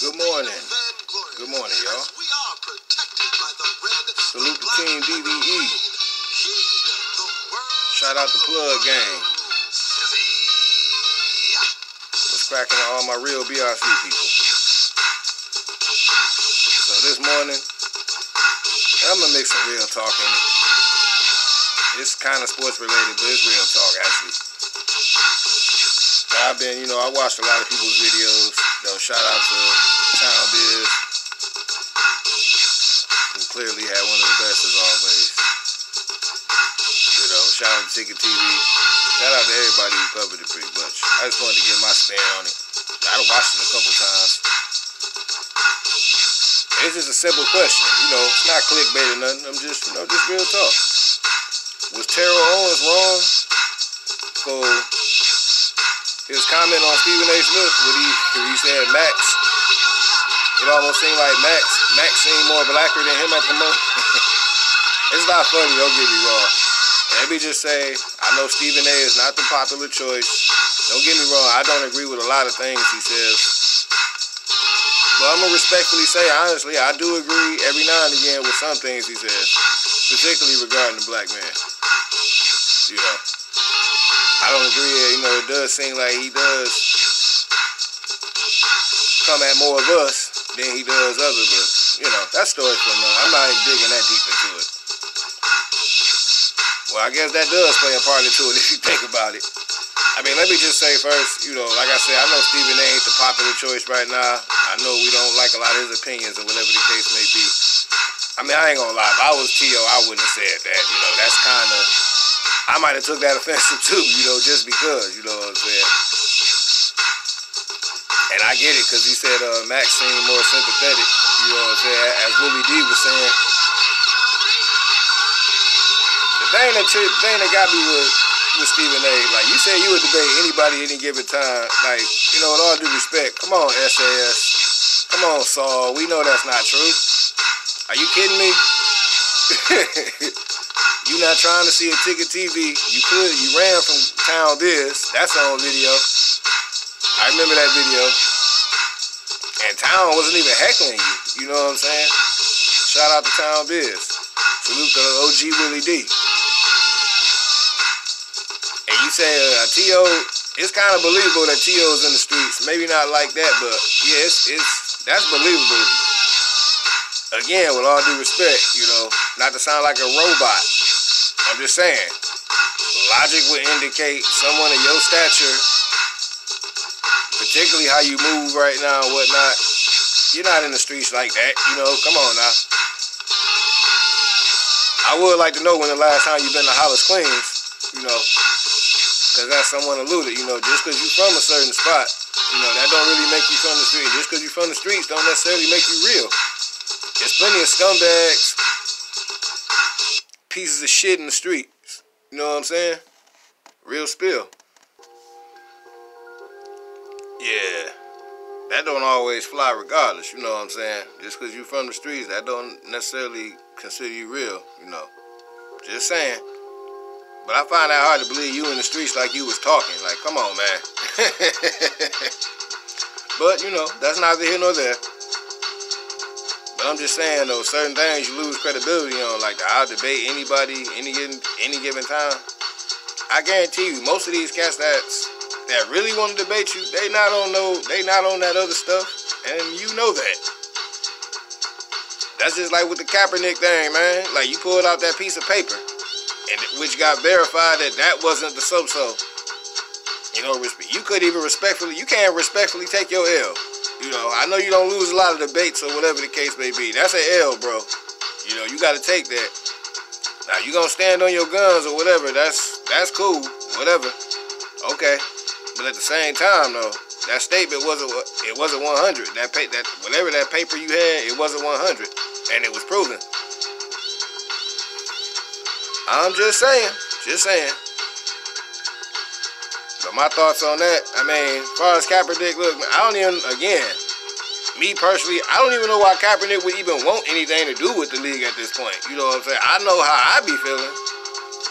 Good morning. Good morning, y'all. Salute the team DVE. Shout out the plug gang. What's cracking to all my real BRC people? So this morning, I'm gonna make some real talking. It's kind of sports related, but it's real talk actually. I've been, you know, I watched a lot of people's videos. Though shout out to shout out to TV. Shout out to everybody who covered it pretty much. I just wanted to get my spin on it. I've watched it a couple times. It's just a simple question, you know. It's not clickbait or nothing. I'm just, you know, just real talk. Was Terrell Owens wrong for his comment on Stephen A. Smith when he when he said Max? It almost seemed like Max Max seemed more blacker than him at the moment. it's not funny, don't get me wrong. Let me just say, I know Stephen A. is not the popular choice. Don't get me wrong, I don't agree with a lot of things he says. But I'm gonna respectfully say, honestly, I do agree every now and again with some things he says, particularly regarding the black man. You know, I don't agree. You know, it does seem like he does come at more of us than he does others. But you know, that's story for another. I'm not digging that deep into it. Well, I guess that does play a part into it if you think about it. I mean, let me just say first, you know, like I said, I know Stephen A. ain't the popular choice right now. I know we don't like a lot of his opinions or whatever the case may be. I mean, I ain't gonna lie. If I was T.O., I wouldn't have said that. You know, that's kind of, I might have took that offensive too, you know, just because, you know what I'm saying? And I get it, because he said uh, Max seemed more sympathetic, you know what I'm saying? As Willie D was saying. The thing that, got me was, with Stephen A. Like you said, you would debate anybody any given time. Like you know, with all due respect, come on SAS, come on Saul. We know that's not true. Are you kidding me? you not trying to see a ticket TV? You could. You ran from Town Biz. That's on video. I remember that video. And Town wasn't even heckling you. You know what I'm saying? Shout out to Town Biz. Salute to OG Willie D you say uh, T.O., it's kind of believable that T.O.'s in the streets. Maybe not like that, but yeah, it's, it's that's believable. Again, with all due respect, you know, not to sound like a robot. I'm just saying, logic would indicate someone of your stature, particularly how you move right now and whatnot. You're not in the streets like that, you know. Come on now. I would like to know when the last time you've been to Hollis Queens, you know. Because that's someone alluded, you know, just because you're from a certain spot, you know, that don't really make you from the street. Just because you're from the streets don't necessarily make you real. There's plenty of scumbags, pieces of shit in the streets. You know what I'm saying? Real spill. Yeah. That don't always fly regardless, you know what I'm saying? Just because you're from the streets, that don't necessarily consider you real, you know. Just saying. But I find that hard to believe you in the streets like you was talking. Like, come on, man. but, you know, that's neither here nor there. But I'm just saying, though, certain things you lose credibility on. Like, I'll debate anybody any given, any given time. I guarantee you, most of these cats that's, that really want to debate you, they not on no, they not on that other stuff. And you know that. That's just like with the Kaepernick thing, man. Like, you pulled out that piece of paper and which got verified that that wasn't the so-so. You know, you could even respectfully, you can't respectfully take your L. You know, I know you don't lose a lot of debates or whatever the case may be. That's an L, bro. You know, you got to take that. Now you gonna stand on your guns or whatever. That's that's cool, whatever. Okay, but at the same time though, that statement wasn't it wasn't 100. That pay, that whatever that paper you had, it wasn't 100, and it was proven. I'm just saying, just saying. But my thoughts on that, I mean, as far as Kaepernick, look, I don't even, again, me personally, I don't even know why Kaepernick would even want anything to do with the league at this point. You know what I'm saying? I know how I'd be feeling.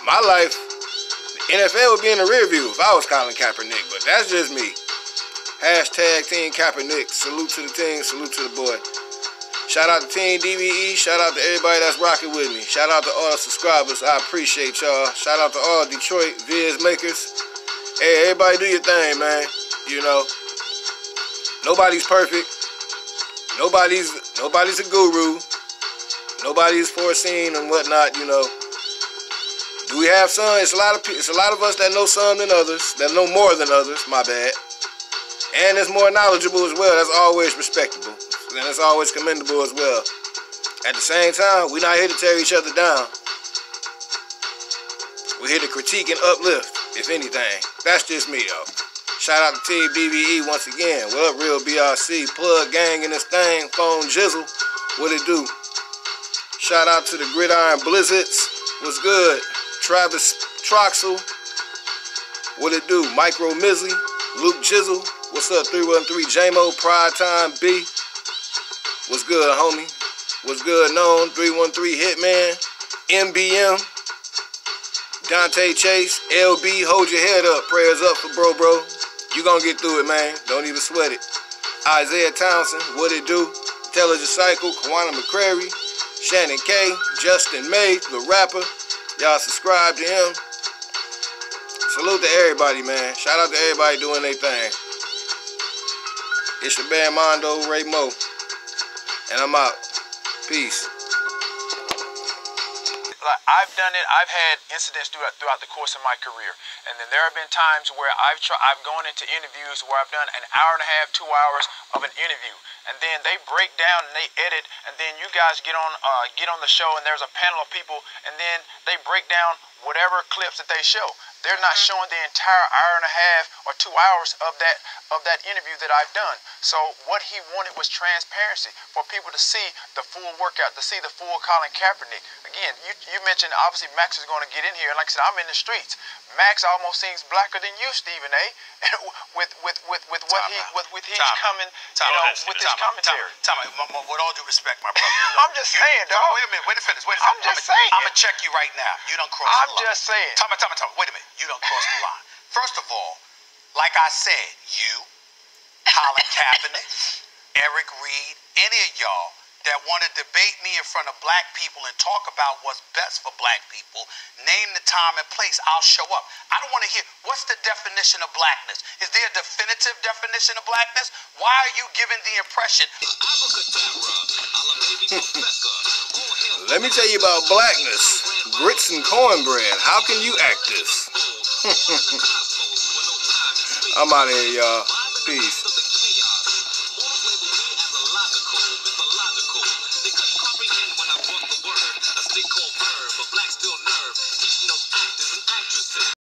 My life, the NFL would be in the rear view if I was Colin Kaepernick, but that's just me. Hashtag Team Kaepernick. Salute to the team. Salute to the boy. Shout out to Team DVE. Shout out to everybody that's rocking with me. Shout out to all the subscribers. I appreciate y'all. Shout out to all Detroit Viz makers. Hey, everybody do your thing, man. You know, nobody's perfect. Nobody's nobody's a guru. Nobody's foreseen and whatnot. You know. Do we have some? It's a lot of it's a lot of us that know some than others. That know more than others. My bad. And it's more knowledgeable as well. That's always respectable and it's always commendable as well. At the same time, we're not here to tear each other down. We're here to critique and uplift, if anything. That's just me, though. Shout out to Team once again. What up, Real BRC? Plug gang in this thing. Phone Jizzle. What it do? Shout out to the Gridiron Blizzards. What's good? Travis Troxel. What it do? Micro Mizzly. Luke Jizzle. What's up? 313 JMO Pride Time B. What's good, homie? What's good, known? 313 Hitman, MBM, Dante Chase, LB, hold your head up. Prayers up for bro, bro. You gonna get through it, man. Don't even sweat it. Isaiah Townsend, what it do? Intelligent Cycle, Kawana McCrary, Shannon K, Justin May, the rapper. Y'all subscribe to him. Salute to everybody, man. Shout out to everybody doing their thing. It's your band Mondoe Ray Moore. And I'm out. Peace. Like I've done it. I've had incidents throughout throughout the course of my career, and then there have been times where I've tried. I've gone into interviews where I've done an hour and a half, two hours of an interview, and then they break down and they edit, and then you guys get on uh, get on the show, and there's a panel of people, and then they break down whatever clips that they show. They're not showing the entire hour and a half or two hours of that of that interview that I've done. So what he wanted was transparency for people to see the full workout, to see the full Colin Kaepernick. Again, you, you mentioned obviously Max is going to get in here, and like I said, I'm in the streets. Max almost seems blacker than you, Stephen A. with with with with what time he with with his time coming, time you know, with his commentary. Time, time, time, with all due respect, my brother. I'm just you, saying, dog. Wait a minute, wait a minute, wait a minute. I'm just saying. I'm gonna check you right now. You don't cross I'm the line. I'm just saying. Time, time, time. Wait a minute. You don't cross the line. First of all, like I said, you, Colin Kaepernick, Eric Reid, any of y'all that want to debate me in front of black people and talk about what's best for black people, name the time and place, I'll show up. I don't want to hear what's the definition of blackness? Is there a definitive definition of blackness? Why are you giving the impression? Let me tell you about blackness. Grits and cornbread. How can you act this? I'm out of here, y'all. Peace.